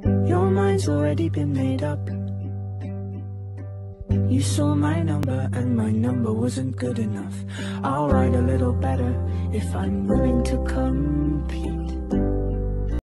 Your mind's already been made up. You saw my number and my number wasn't good enough. I'll write a little better if I'm willing to come.